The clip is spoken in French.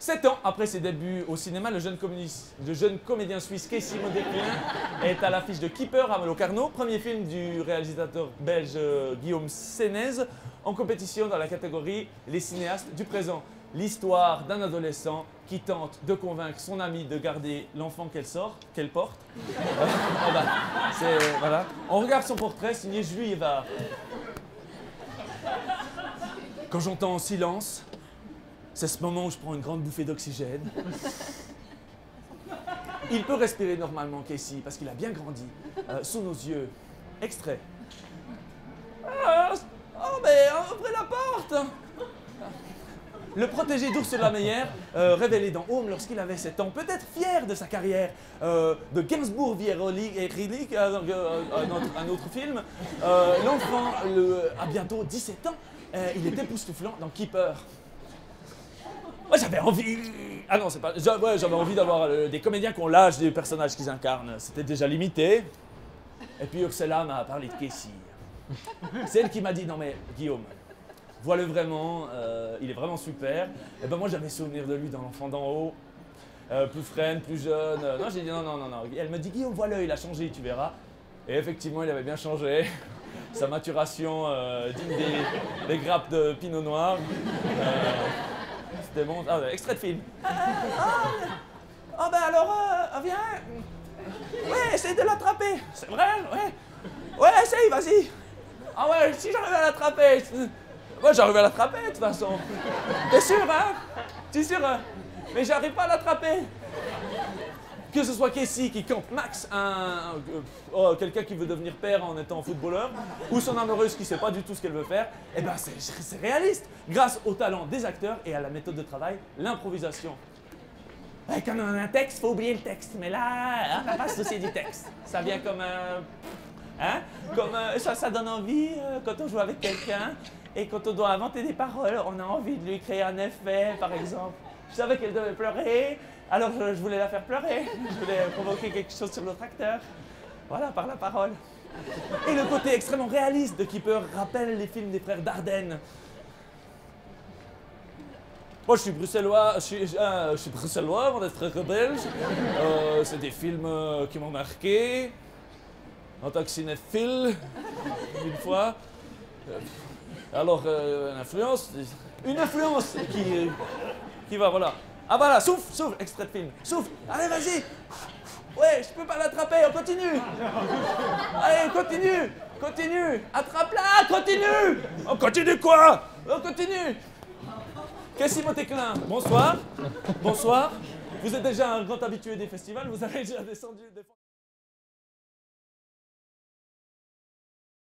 Sept ans après ses débuts au cinéma, le jeune, comédien suisse Casey Modeclin est à l'affiche de Keeper à Locarno, premier film du réalisateur belge euh, Guillaume Sénez, en compétition dans la catégorie Les cinéastes du présent. L'histoire d'un adolescent qui tente de convaincre son ami de garder l'enfant qu'elle sort, qu'elle porte. Euh, ah bah, voilà. On regarde son portrait signé Julie. Quand j'entends en silence, c'est ce moment où je prends une grande bouffée d'oxygène. Il peut respirer normalement, Casey, parce qu'il a bien grandi. Euh, sous nos yeux. Extrait. Ah, oh, mais ouvrez la porte Le protégé d'Ursula Meyer, euh, révélé dans Home lorsqu'il avait 7 ans, peut-être fier de sa carrière euh, de Gainsbourg Vieroli et euh, un, autre, film, l'enfant le- a bientôt 17 ans. Il est époustouflant dans Keeper. J'avais envie. Ah non, c'est pas. j'avais envie d'avoir euh, des comédiens qui ont l'âge des personnages qu'ils incarnent. C'était déjà limité. Et puis Ursula m'a parlé de Casey. C'est elle qui m'a dit non mais Guillaume, vois-le vraiment, euh, il est vraiment super. Et ben moi j'avais souvenir de lui dans l'enfant d'en haut. Euh, plus frêne, plus jeune. Non, j'ai dit non, non, non, non. Elle me dit Guillaume, vois-le, il a changé, tu verras. Et effectivement, il avait bien changé. Sa maturation digne des, des grappes de pinot noir. C'était bon. Ah, extrait de film. Ah, ben alors, euh, viens. Ouais, essaye de l'attraper. C'est vrai, ouais. Ouais, essaye, vas-y. Ah ouais, si j'arrive à l'attraper. Moi, j'arrive à l'attraper de toute façon. T'es sûr, hein? T'es sûr hein? Mais j'arrive pas à l'attraper. Que ce soit Casey qui campe Max, un, euh, oh, quelqu'un qui veut devenir père en étant footballeur, ou son amoureuse qui sait pas du tout ce qu'elle veut faire, eh ben c'est réaliste, grâce au talent des acteurs et à la méthode de travail, l'improvisation. Quand on a un texte, faut oublier le texte, mais là, on va pas se soucier du texte. Ça vient comme un... Hein? Comme euh, ça, ça donne envie euh, quand on joue avec quelqu'un et quand on doit inventer des paroles, on a envie de lui créer un effet, par exemple. Je savais qu'elle devait pleurer, alors je, voulais la faire pleurer. Je voulais provoquer quelque chose sur l'autre acteur. Voilà, par la parole. Et le côté extrêmement réaliste de Keeper rappelle les films des frères Dardenne. Moi, je suis bruxellois, je suis, euh, je suis bruxellois avant d'être belge. Euh, c'est des films euh, qui m'ont marqué. En tant que cinéphile, une fois. Euh, alors, une influence, une influence qui, qui va, voilà. Ah voilà, souffle, souffle, extrait de film. Souffle, allez, vas-y. Ouais, je peux pas l'attraper, on continue. Allez, continue, continue. Attrape-la, continue. On continue quoi? On continue. Cassie Motéclin, bonsoir. Bonsoir. Vous êtes déjà un grand habitué des festivals, vous avez déjà descendu des...